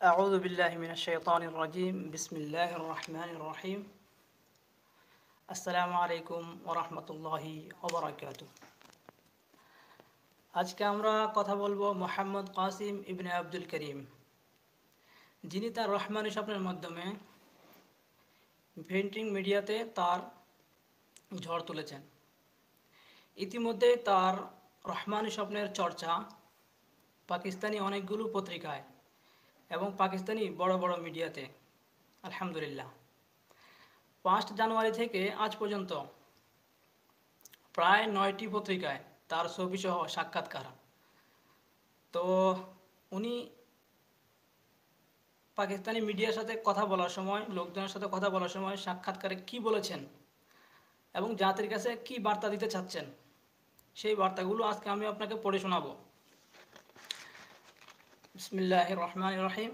أعوذ بالله من الشيطان الرجيم بسم الله الرحمن الرحيم السلام عليكم ورحمة الله وبركاته আজকে আমরা কথা বলবো মোহাম্মদ কাসিম ইবনে আব্দুল করিম যিনি তার রহমানি স্বপ্নের মাধ্যমে ভেন্টিং মিডিয়াতে তার ঝড় তুলেছেন ইতিমধ্যে তার রহমানি স্বপ্নের চর্চা পাকিস্তানি অনেকগুলো পত্রিকায় এবং পাকিস্তানি বড় বড় মিডিয়াতে। আলহামদুলিল্লাহ। পাঁচ জানুয়ারি থেকে আজ পর্যন্ত প্রায় নয়টি পত্রিকায় তার ছবিসহ সাক্ষাৎকার। তো উনি পাকিস্তানি মিডিয়ার সাথে কথা বলার সময়, লোকজনের সাথে কথা বলার সময় সাক্ষাৎকারে কি বলেছেন এবং জাতির কাছে কি বার্তা দিতে চাচ্ছেন, সেই বার্তাগুলো আজকে আমি আপনাকে পড়ে শোনাবো। বিসমিল্লাহ রহমান রহিম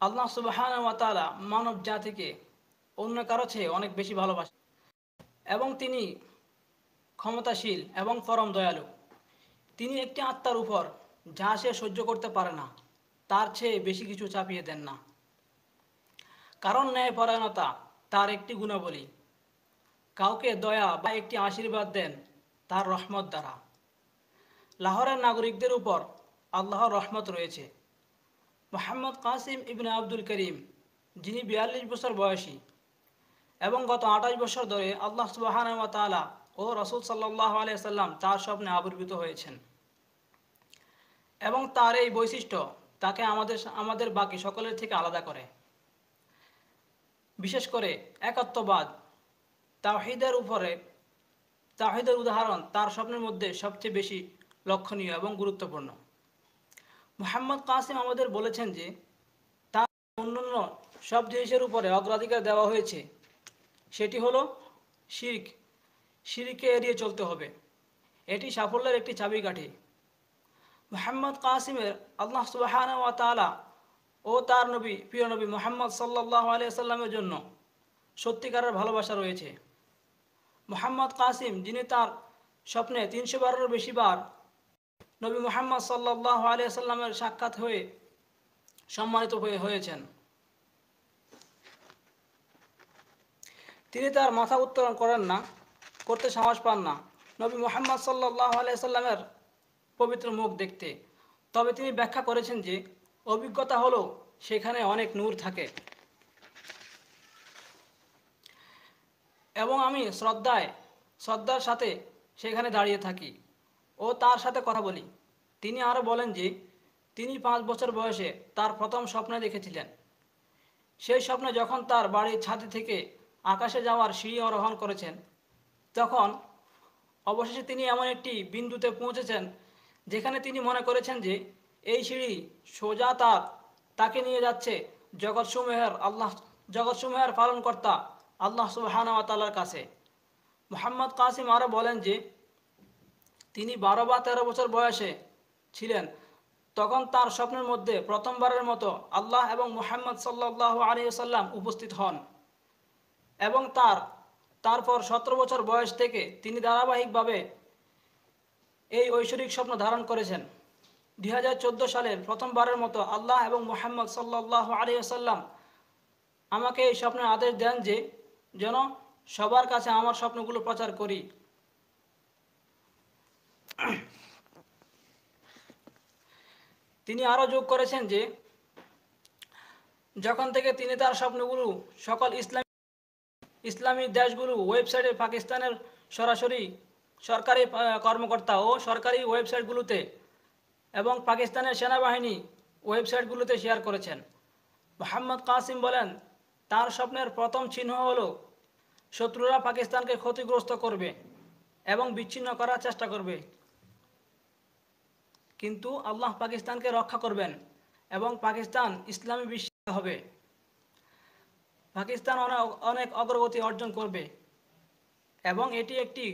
আল্লাহ সুবাহান ওয়াতালা মানব জাতিকে অন্য কারও চেয়ে অনেক বেশি ভালোবাসে এবং তিনি ক্ষমতাশীল এবং পরম দয়ালু। তিনি একটি আত্মার উপর যা সে সহ্য করতে পারে না, তার চেয়ে বেশি কিছু চাপিয়ে দেন না। কারণ ন্যায়পরায়ণতা তার একটি গুণাবলী। কাউকে দয়া বা একটি আশীর্বাদ দেন তার রহমত দ্বারা। লাহোরের নাগরিকদের উপর আল্লাহর রহমত রয়েছে। মোহাম্মদ কাসিম ইবনে আব্দুল করিম, যিনি বিয়াল্লিশ বছর বয়সী এবং গত আঠাশ বছর ধরে আল্লাহ সুবাহান তালা ও রসুল সাল্লাহ আলিয়াল্লাম তার স্বপ্নে আবির্ভূত হয়েছেন এবং তার এই বৈশিষ্ট্য তাকে আমাদের আমাদের বাকি সকলের থেকে আলাদা করে। বিশেষ করে একত্ববাদ তাহিদের উপরে তাহিদের উদাহরণ তার স্বপ্নের মধ্যে সবচেয়ে বেশি লক্ষণীয় এবং গুরুত্বপূর্ণ। মোহাম্মদ কাসিম আমাদের বলেছেন যে, তার অন্যান্য সব জিনিসের উপরে অগ্রাধিকার দেওয়া হয়েছে। সেটি হলো শির্ক। শিরকে এড়িয়ে চলতে হবে। এটি সাফল্যের একটি চাবিকাঠি। মোহাম্মদ কাসিমের আল্লাহ সুবাহান ওয়া তালা ও তার নবী, প্রিয় নবী মোহাম্মদ সাল্লাহ আলিয়া সাল্লামের জন্য সত্যিকারের ভালোবাসা রয়েছে। মোহাম্মদ কাসিম, যিনি তার স্বপ্নে তিনশো বারেরও বেশি বার নবী মোহাম্মদ সাল্লাহ আলিয়া সাল্লামের সাক্ষাৎ হয়ে সম্মানিত হয়ে হয়েছেন। তিনি তার মাথা উত্তোলন করেন না, করতে সাহস পান না। নবী মোহাম্মদ সাল্লাহ আলিয়া সাল্লামের পবিত্র মুখ দেখতে। তবে তিনি ব্যাখ্যা করেছেন যে, অভিজ্ঞতা হলো সেখানে অনেক নূর থাকে। এবং আমি শ্রদ্ধায়, শ্রদ্ধার সাথে সেখানে দাঁড়িয়ে থাকি। ও তার সাথে কথা বলি। তিনি আরও বলেন যে, তিনি পাঁচ বছর বয়সে তার প্রথম স্বপ্নে দেখেছিলেন। সেই স্বপ্নে যখন তার বাড়ির ছাদে থেকে আকাশে যাওয়ার সিঁড়ি আরোহণ করেছেন, তখন অবশেষে তিনি এমন একটি বিন্দুতে পৌঁছেছেন যেখানে তিনি মনে করেছেন যে, এই সিঁড়ি সোজা তার, তাকে নিয়ে যাচ্ছে জগৎসমূহের আল্লাহ, জগৎসমূহের পালনকর্তা আল্লাহ সুবাহানা তালার কাছে। মোহাম্মদ কাসিম আরও বলেন যে তিনি বারো বা তেরো বছর বয়সে ছিলেন, তখন তার স্বপ্নের মধ্যে প্রথমবারের মতো আল্লাহ এবং মোহাম্মদ সাল্লাহ আলিয়াল্লাম উপস্থিত হন এবং তার, তারপর সতেরো বছর বয়স থেকে তিনি ধারাবাহিকভাবে এই ঐশ্বরিক স্বপ্ন ধারণ করেছেন। দুই হাজার চোদ্দ সালের প্রথমবারের মতো আল্লাহ এবং মোহাম্মদ সাল্লাহ আলিয়াল্লাম আমাকে এই স্বপ্নের আদেশ দেন যে, যেন সবার কাছে আমার স্বপ্নগুলো প্রচার করি। তিনি আরও যোগ করেছেন যে, যখন থেকে তিনি তার স্বপ্নগুলো সকল ইসলামী ইসলামী দেশগুলো ওয়েবসাইটে পাকিস্তানের সরাসরি সরকারি কর্মকর্তা ও সরকারি ওয়েবসাইটগুলোতে এবং পাকিস্তানের সেনাবাহিনী ওয়েবসাইটগুলোতে শেয়ার করেছেন। মোহাম্মদ কাসিম বলেন, তার স্বপ্নের প্রথম চিহ্ন হল, শত্রুরা পাকিস্তানকে ক্ষতিগ্রস্ত করবে এবং বিচ্ছিন্ন করার চেষ্টা করবে। কিন্তু আল্লাহ পাকিস্তানকে রক্ষা করবেন এবং পাকিস্তান ইসলামী বিশ্ব হবে। পাকিস্তান অনেক অগ্রগতি অর্জন করবে এবং এটি একটি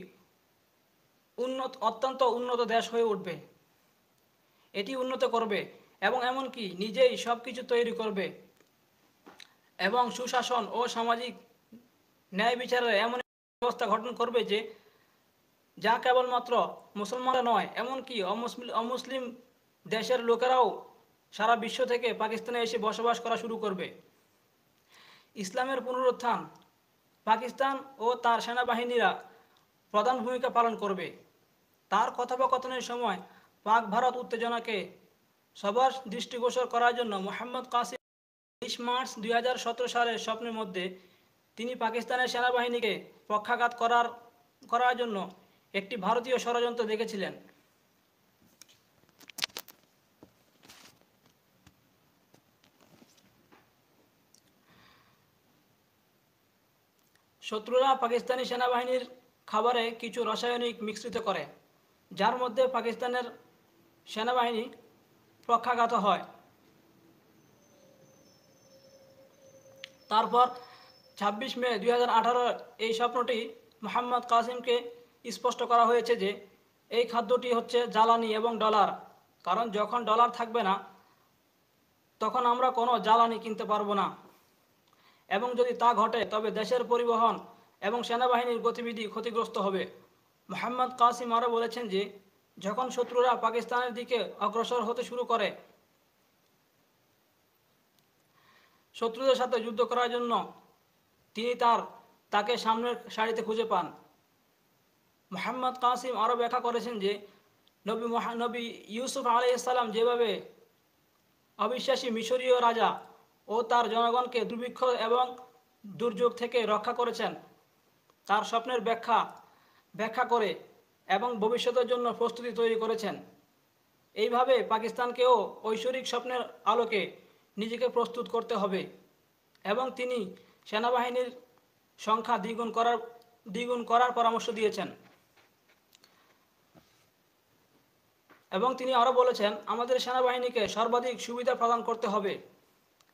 উন্নত অত্যন্ত উন্নত দেশ হয়ে উঠবে। এটি উন্নত করবে এবং এমনকি নিজেই সব কিছু তৈরি করবে এবং সুশাসন ও সামাজিক ন্যায় বিচারের এমন ব্যবস্থা গঠন করবে যে যা কেবলমাত্র মুসলমানরা নয়, এমনকি অমুসলিম দেশের লোকেরাও সারা বিশ্ব থেকে পাকিস্তানে এসে বসবাস করা শুরু করবে। ইসলামের পুনরুত্থান পাকিস্তান ও তার সেনাবাহিনীরা প্রধান ভূমিকা পালন করবে। তার কথোপকথনের সময় পাক ভারত উত্তেজনাকে সবার দৃষ্টিগোচর করার জন্য মোহাম্মদ কাসিম বিশ মার্চ দুই হাজার সতেরো সালের স্বপ্নের মধ্যে তিনি পাকিস্তানের সেনাবাহিনীকে পক্ষাঘাত করার করার জন্য একটি ভারতীয় ষড়যন্ত্র দেখেছিলেন। শত্রুরা পাকিস্তানি সেনাবাহিনীর খাবারে কিছু রাসায়নিক মিশ্রিত করে, যার মধ্যে পাকিস্তানের সেনাবাহিনী পক্ষাঘাত হয়। তারপর ছাব্বিশ মে দুই হাজার আঠারো এই স্বপ্নটি মোহাম্মদ কাসিমকে স্পষ্ট করা হয়েছে যে এই খাদ্যটি হচ্ছে জ্বালানি এবং ডলার। কারণ যখন ডলার থাকবে না, তখন আমরা কোনো জ্বালানি কিনতে পারব না। এবং যদি তা ঘটে, তবে দেশের পরিবহন এবং সেনাবাহিনীর গতিবিধি ক্ষতিগ্রস্ত হবে। মোহাম্মদ কাসিম আরও বলেছেন যে, যখন শত্রুরা পাকিস্তানের দিকে অগ্রসর হতে শুরু করে, শত্রুদের সাথে যুদ্ধ করার জন্য তিনি তার, তাকে সামনের সারিতে খুঁজে পান। মোহাম্মদ কাসিম আরও ব্যাখ্যা করেছেন যে, নবী নবী ইউসুফ আলাইসাল্লাম যেভাবে অবিশ্বাসী মিশরীয় রাজা ও তার জনগণকে দুর্ভিক্ষ এবং দুর্যোগ থেকে রক্ষা করেছেন, তার স্বপ্নের ব্যাখ্যা ব্যাখ্যা করে এবং ভবিষ্যতের জন্য প্রস্তুতি তৈরি করেছেন। এইভাবে পাকিস্তানকেও ঐশ্বরিক স্বপ্নের আলোকে নিজেকে প্রস্তুত করতে হবে এবং তিনি সেনাবাহিনীর সংখ্যা দ্বিগুণ করার দ্বিগুণ করার পরামর্শ দিয়েছেন। এবং তিনি আরও বলেছেন, আমাদের সেনাবাহিনীকে সর্বাধিক সুবিধা প্রদান করতে হবে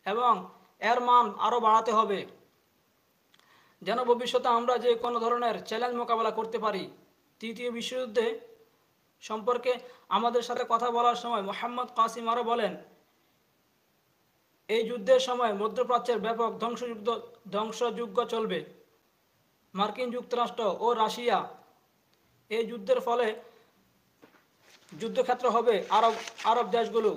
এবং এর মান আরও বাড়াতে হবে। যেন ভবিষ্যতে আমরা যে কোনো ধরনের চ্যালেঞ্জ মোকাবেলা করতে পারি। তৃতীয় বিশ্বযুদ্ধে সম্পর্কে আমাদের সাথে কথা বলার সময় মোহাম্মদ কাসিম আরও বলেন, এই যুদ্ধের সময় মধ্যপ্রাচ্যের ব্যাপক ধ্বংসযুদ্ধ ধ্বংসযুদ্ধ চলবে। মার্কিন যুক্তরাষ্ট্র ও রাশিয়া এই যুদ্ধের ফলে যুদ্ধক্ষেত্র হবে আরব আরব দেশগুলো।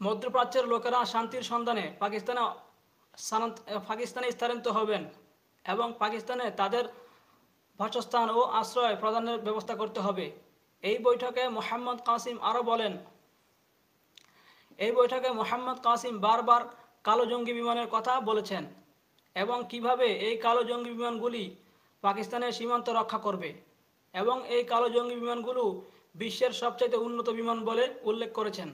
মধ্যপ্রাচ্যের লোকেরা শান্তির সন্ধানে পাকিস্তানে পাকিস্তানে স্থানান্তরিত হবেন এবং পাকিস্তানে তাদের বাসস্থান ও আশ্রয় প্রদানের ব্যবস্থা করতে হবে। এই বৈঠকে মোহাম্মদ কাসিম আরও বলেন, এই বৈঠকে মোহাম্মদ কাসিম বারবার কালো জঙ্গি বিমানের কথা বলেছেন এবং কীভাবে এই কালো জঙ্গি বিমানগুলি পাকিস্তানের সীমান্ত রক্ষা করবে এবং এই কালো জঙ্গি বিমানগুলো বিশ্বের সবচাইতে উন্নত বিমান বলে উল্লেখ করেছেন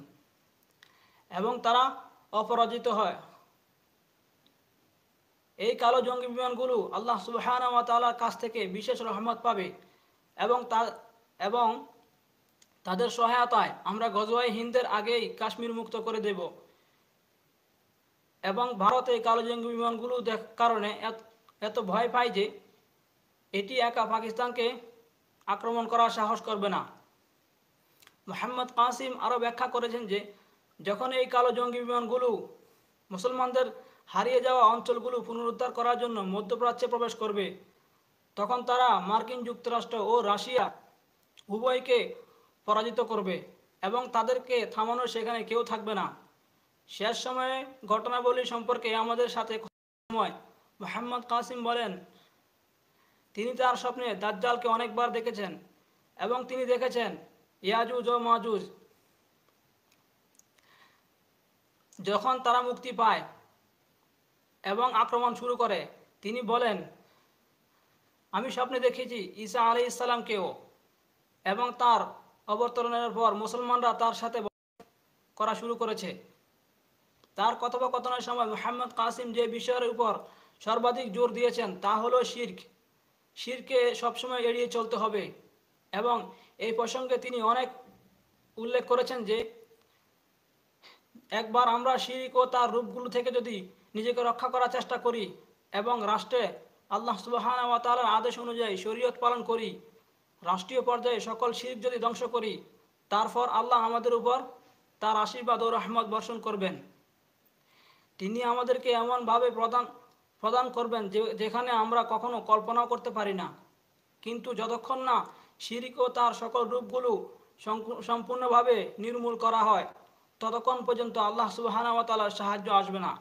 এবং তারা অপরাজিত হয়। এই কালো জঙ্গি বিমানগুলো আল্লাহ ওয়া কাছ থেকে বিশেষ রহমত পাবে এবং তা এবং তাদের সহায়তায় আমরা গজওয়াই হিন্দের আগেই কাশ্মীর মুক্ত করে দেব এবং ভারত এই কালো জঙ্গি বিমানগুলো দেখ কারণে এত ভয় পায় যে এটি একা পাকিস্তানকে আক্রমণ করার সাহস করবে না। মোহাম্মদ কাসিম আরও ব্যাখ্যা করেছেন যে, যখন এই কালো জঙ্গি বিমানগুলো মুসলমানদের হারিয়ে যাওয়া অঞ্চলগুলো পুনরুদ্ধার করার জন্য মধ্যপ্রাচ্যে প্রবেশ করবে, তখন তারা মার্কিন যুক্তরাষ্ট্র ও রাশিয়া উভয়কে পরাজিত করবে এবং তাদেরকে থামানোর সেখানে কেউ থাকবে না। শেষ সময়ে ঘটনাবলী সম্পর্কে আমাদের সাথে সময় মোহাম্মদ কাসিম বলেন তিনি তার স্বপ্নে দাজ্জালকে অনেকবার দেখেছেন এবং তিনি দেখেছেন ইয়াজুজ ও মাজুজ। যখন তারা মুক্তি পায় এবং আক্রমণ শুরু করে, তিনি বলেন, আমি স্বপ্নে দেখেছি ঈসা আলি ইসলামকেও এবং তার অবতরণের পর মুসলমানরা তার সাথে করা শুরু করেছে। তার কথোপকথনের সময় মোহাম্মদ কাসিম যে বিষয়ের উপর সর্বাধিক জোর দিয়েছেন তা হলো শির্ক। শিরকে সবসময় এড়িয়ে চলতে হবে। এবং এই প্রসঙ্গে তিনি অনেক উল্লেখ করেছেন যে, একবার আমরা শিরিক ও তার রূপগুলো থেকে যদি নিজেকে রক্ষা করার চেষ্টা করি এবং রাষ্ট্রে আল্লাহ সুবাহানা ওয়া আদেশ অনুযায়ী শরীয়ত পালন করি, রাষ্ট্রীয় পর্যায়ে সকল শিরিক যদি ধ্বংস করি, তারপর আল্লাহ আমাদের উপর তার আশীর্বাদ ও রহমত বর্ষণ করবেন। তিনি আমাদেরকে এমনভাবে প্রদান প্রদান করবেন যেখানে আমরা কখনো কল্পনাও করতে পারি না। কিন্তু যতক্ষণ না শিরিক ও তার সকল রূপগুলো সম্পূর্ণভাবে নির্মূল করা হয়, ততক্ষণ পর্যন্ত আল্লাহ সুবাহানাওয়াতালার সাহায্য আসবে না।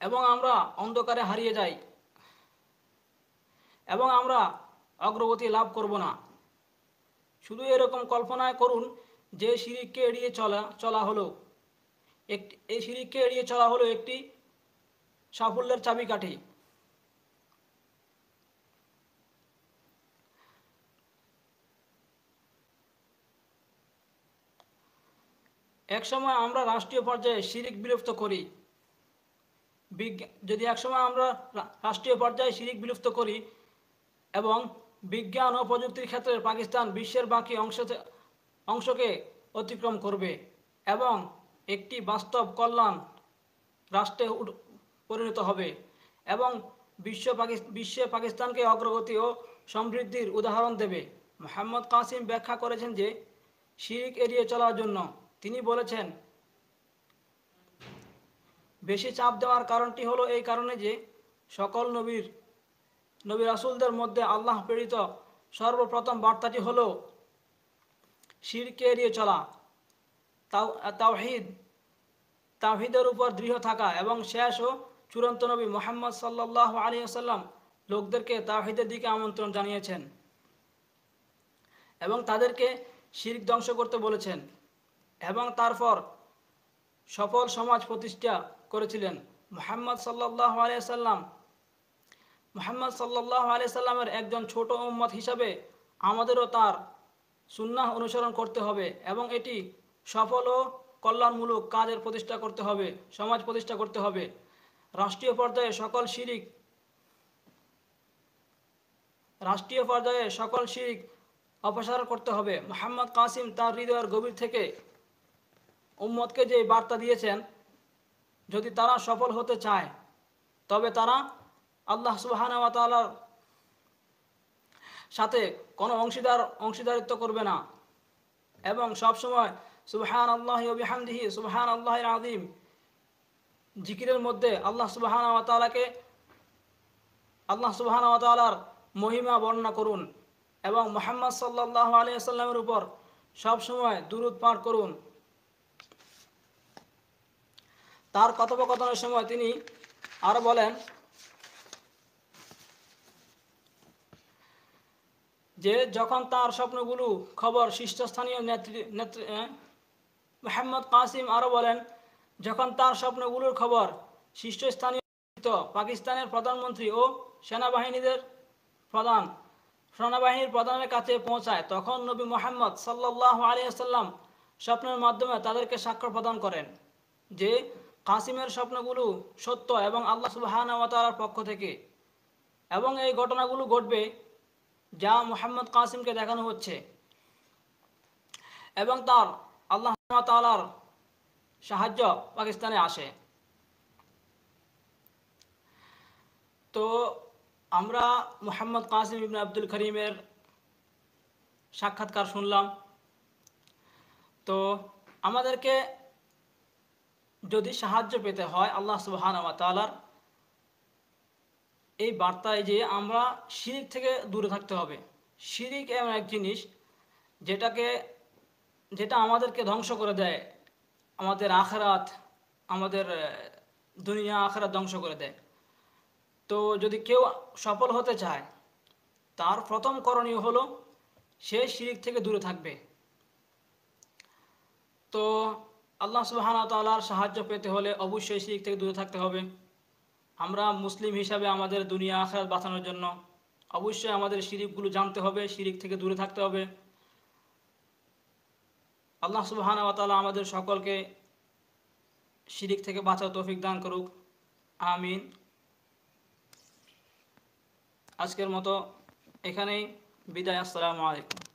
এবং আমরা অন্ধকারে হারিয়ে যাই। এবং আমরা অগ্রগতি লাভ করব না। শুধু এরকম কল্পনায় করুন, যে সিঁড়িকে এড়িয়ে চলা চলা হলো, একটি, এই সিঁড়িকে এড়িয়ে চলা হলো একটি সাফল্যের চাবিকাঠি একসময় আমরা রাষ্ট্রীয় পর্যায়ে শিরিক বিলুপ্ত করি। যদি একসময় আমরা রাষ্ট্রীয় পর্যায়ে শিরিক বিলুপ্ত করি এবং বিজ্ঞান ও প্রযুক্তির ক্ষেত্রে পাকিস্তান বিশ্বের বাকি অংশ অংশকে অতিক্রম করবে এবং একটি বাস্তব কল্যাণ রাষ্ট্রে পরিণত হবে এবং বিশ্ব পাকিস বিশ্বে পাকিস্তানকে অগ্রগতি ও সমৃদ্ধির উদাহরণ দেবে। মোহাম্মদ কাসিম ব্যাখ্যা করেছেন যে, শিরিক এড়িয়ে চলার জন্য তিনি বলেছেন, বেশি চাপ দেওয়ার কারণটি হলো এই কারণে যে, সকল নবীর, নবী রাসুলদের মধ্যে আল্লাহ প্রেরিত সর্বপ্রথম বার্তাটি হলো, শিরকে এড়িয়ে চলা। তাও তাওহিদ তাওহিদের উপর দৃঢ় থাকা এবং শেষ ও চূড়ান্ত নবী মোহাম্মদ সাল্লাহ আলী আসাল্লাম লোকদেরকে তাওহিদের দিকে আমন্ত্রণ জানিয়েছেন এবং তাদেরকে শিরক ধ্বংস করতে বলেছেন এবং তারপর সফল সমাজ প্রতিষ্ঠা করেছিলেন মোহাম্মদ সাল্লাহ আলিয়াল্লাম মোহাম্মদ সাল্লাহ আলিয়াল্লামের একজন ছোট উম্মত হিসাবে আমাদেরও তার সুন্নাহ অনুসরণ করতে হবে এবং এটি সফল ও কল্যাণমূলক কাজের প্রতিষ্ঠা করতে হবে, সমাজ প্রতিষ্ঠা করতে হবে। রাষ্ট্রীয় পর্যায়ে সকল শিরিক, রাষ্ট্রীয় পর্যায়ে সকল শিরিক অপসারণ করতে হবে। মোহাম্মদ কাসিম তার হৃদয়ের গভীর থেকে উম্মতকে যে বার্তা দিয়েছেন, যদি তারা সফল হতে চায়, তবে তারা আল্লাহ সুবাহানা তালার সাথে কোনো অংশীদার, অংশীদারিত্ব করবে না। এবং সবসময় সুবহান আল্লাহ বিহামদিহি সুবহান আল্লাহ আদিম জিকিরের মধ্যে আল্লাহ সুবাহানা তালাকে আল্লাহ সুবাহানা তালার মহিমা বর্ণনা করুন এবং মোহাম্মদ সাল্লাহ আলিয়াল্লামের উপর সবসময় দুরুদ পাঠ করুন। তার কথোপকথনের সময় তিনি আরও বলেন যে, যখন তার স্বপ্নগুলো খবর শীর্ষস্থানীয় নেত্রী নেত্রী মোহাম্মদ কাসিম আরও বলেন যখন তার স্বপ্নগুলোর খবর শীর্ষস্থানীয় পাকিস্তানের প্রধানমন্ত্রী ও সেনাবাহিনীদের প্রধান সেনাবাহিনীর প্রধানের কাছে পৌঁছায়, তখন নবী মোহাম্মদ সাল্লাহ আলিয়াল্লাম স্বপ্নের মাধ্যমে তাদেরকে সাক্ষ্য প্রদান করেন যে, কাসিমের স্বপ্নগুলো সত্য এবং আল্লাহ সুবাহানার পক্ষ থেকে এবং এই ঘটনাগুলো ঘটবে যা মোহাম্মদ কাসিমকে দেখানো হচ্ছে এবং তার আল্লাহ তালার সাহায্য পাকিস্তানে আসে। তো আমরা মোহাম্মদ কাসিম ইবনে আব্দুল করিমের সাক্ষাৎকার শুনলাম। তো আমাদেরকে যদি সাহায্য পেতে হয় আল্লাহ সুবাহান তালার এই বার্তায় যে আমরা শিরিক থেকে দূরে থাকতে হবে। শিরিক এমন এক জিনিস যেটাকে, যেটা আমাদেরকে ধ্বংস করে দেয়। আমাদের আখরাত আমাদের দুনিয়া আখরাত ধ্বংস করে দেয়। তো যদি কেউ সফল হতে চায়, তার প্রথম করণীয় হলো সে শিরিক থেকে দূরে থাকবে। তো আল্লাহ সুবাহানা তাল্লাহার সাহায্য পেতে হলে অবশ্যই শিরিক থেকে দূরে থাকতে হবে। আমরা মুসলিম হিসাবে আমাদের দুনিয়া আখরাত বাঁচানোর জন্য অবশ্যই আমাদের শিরিকগুলো জানতে হবে, শিরিক থেকে দূরে থাকতে হবে। আল্লাহ সুবাহানা তালা আমাদের সকলকে শিরিক থেকে বাঁচার তৌফিক দান করুক। আমিন। আজকের মতো এখানেই বিদায়। আসসালামু আলাইকুম।